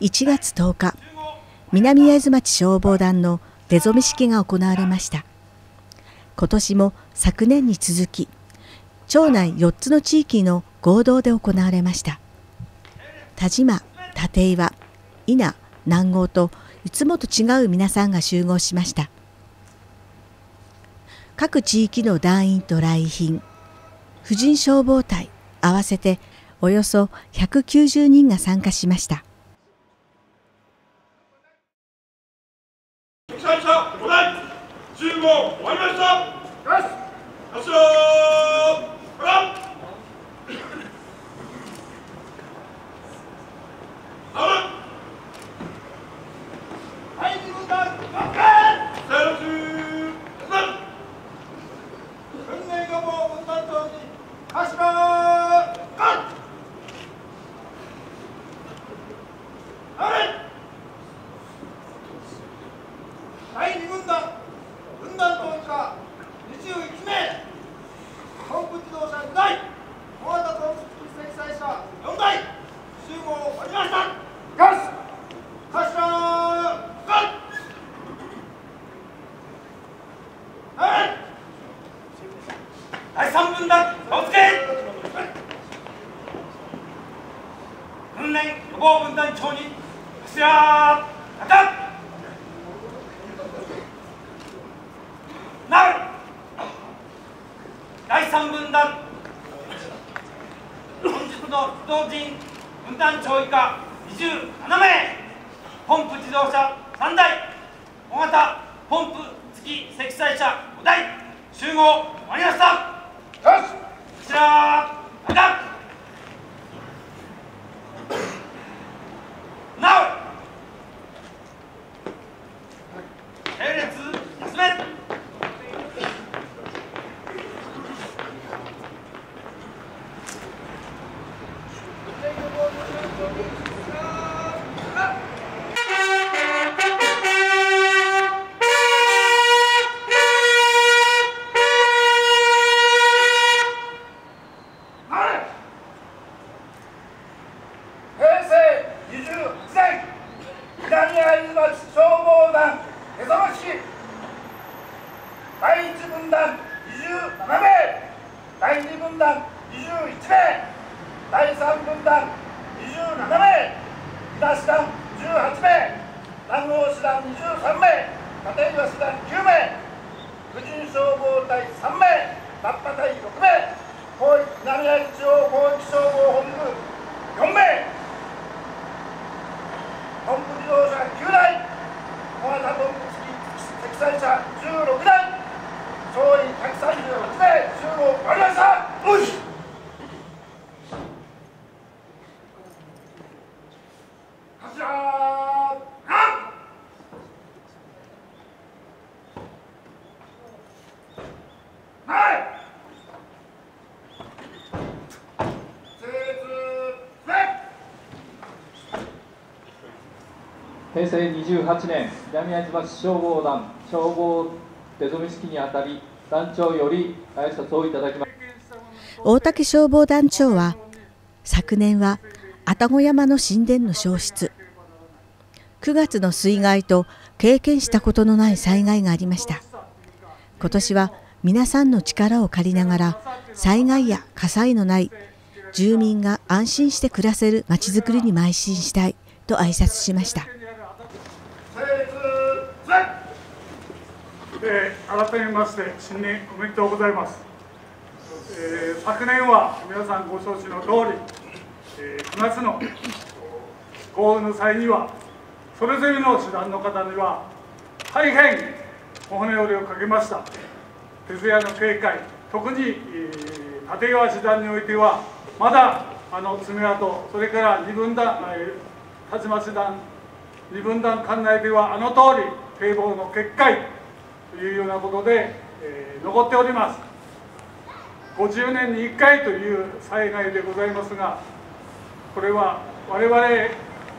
1月10日南会津町消防団の出初め式が行われました。今年も昨年に続き町内4つの地域の合同で行われました。田島立岩稲南郷といつもと違う皆さんが集合しました。各地域の団員と来賓婦人消防隊合わせておよそ190人が参加しました。終わりました訓練予防分団長に柱高なる第三分団本日の出動人分団長以下27名ポンプ自動車3台小型ポンプ付き積載車5台集合終わりましたじゃあ南会津町消防団江園市第1分団27名第2分団21名第3分団27名東団18名南郷師団23名立岩師団9名婦人消防隊平成28年南会津町消防団消防出初め式にあたり団長より挨拶をいただきます。大竹消防団長は昨年は愛宕山の神殿の消失。9月の水害と経験したことのない災害がありました今年は皆さんの力を借りながら災害や火災のない住民が安心して暮らせるまちづくりに邁進したいと挨拶しました。えー、改めまして新年おめでとうございます、えー、昨年は皆さんご承知の通り、えー、9月の豪雨の際にはそれぞれの師団の方には大変お骨折りをかけました。徹夜の警戒特に、えー、立川師団においてはまだあの爪痕それから二分団、えー、立町団二分団管内ではあの通り堤防の決壊というようなことで、えー、残っております。50年に1回という災害でございますがこれは我々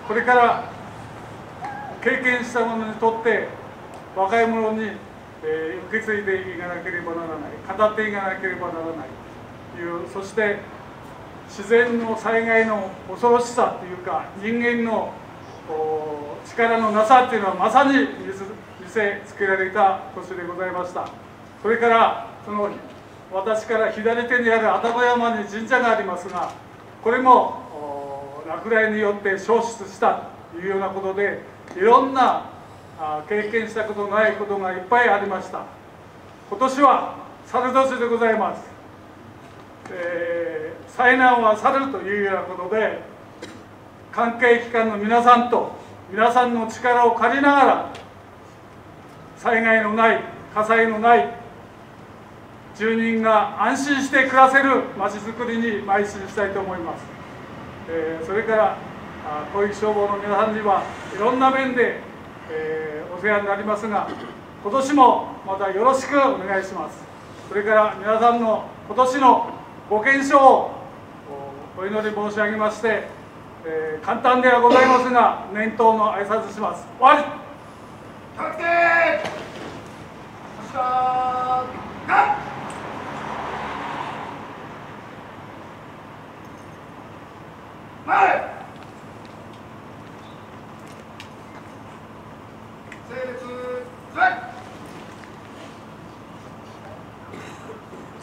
これから経験した者にとって若い者に、えー、受け継いでいかなければならない語っていかなければならないというそして自然の災害の恐ろしさというか人間の力のなさっていうのはまさに見せつけられた年でございました。それからその私から左手にある愛宕山に神社がありますがこれも落雷によって消失したというようなことでいろんな経験したことないことがいっぱいありました。今年は猿年でございます、えー、災難は猿というようなことで関係機関の皆さんと皆さんの力を借りながら災害のない火災のない住人が安心して暮らせるまちづくりに邁進したいと思います、えー、それから広域消防の皆さんにはいろんな面で、えー、お世話になりますが今年もまたよろしくお願いします。それから皆さんの今年のご健勝をお祈り申し上げまして、えー、簡単ではございますが念頭の挨拶します。終わり。確定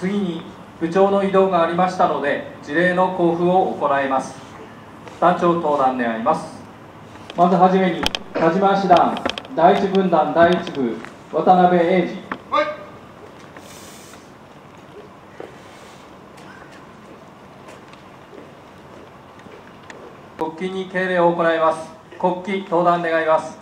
次に部長の移動がありましたので事例の交付を行います。団長登壇願います。まずはじめに田島師団第一軍団第一部渡辺英二。国旗に敬礼を行います。国旗登壇願います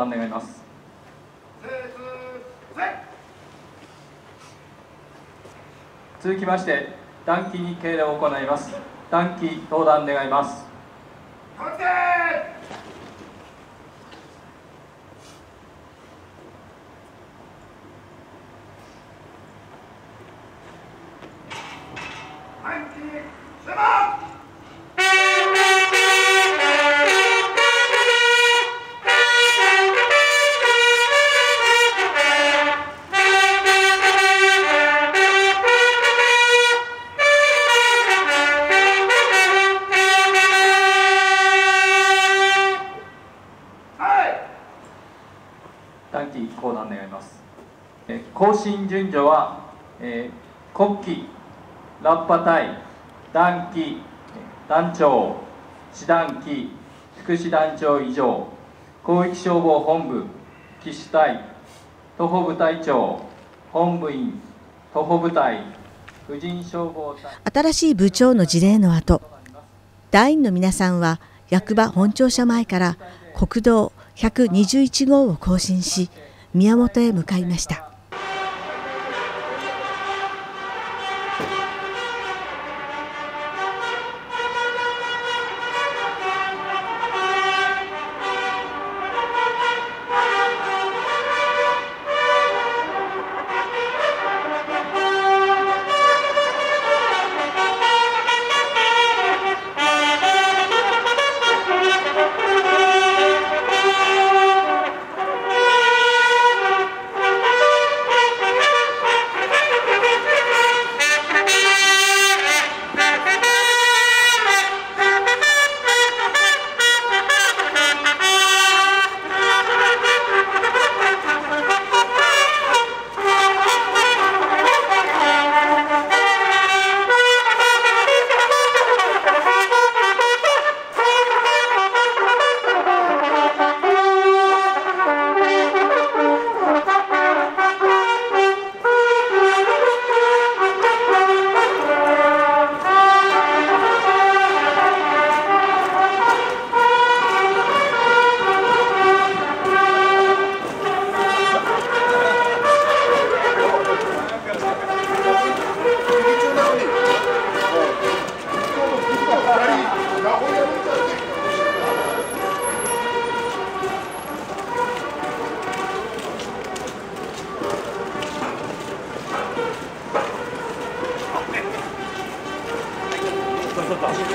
判願いまして短期に敬礼を行います。短期登壇願います。進順序は、えー、国旗ラッパ隊団旗団長師団旗福祉団長以上広域消防本部騎士隊徒歩部隊長本部員徒歩部隊婦人消防隊。新しい部長の事例の後団員の皆さんは役場本庁舎前から国道121号を更新し宮本へ向かいました。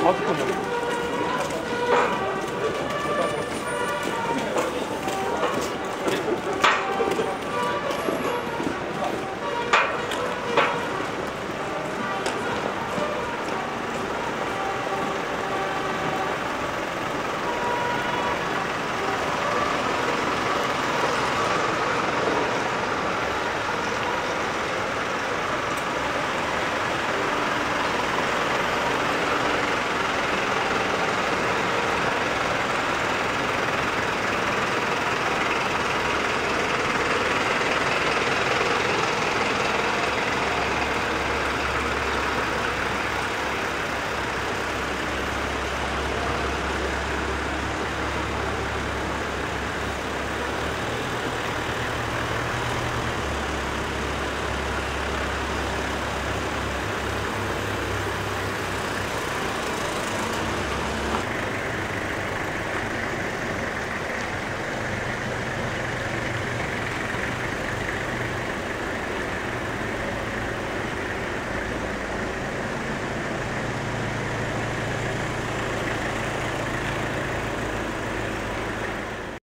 아, 잠깐만.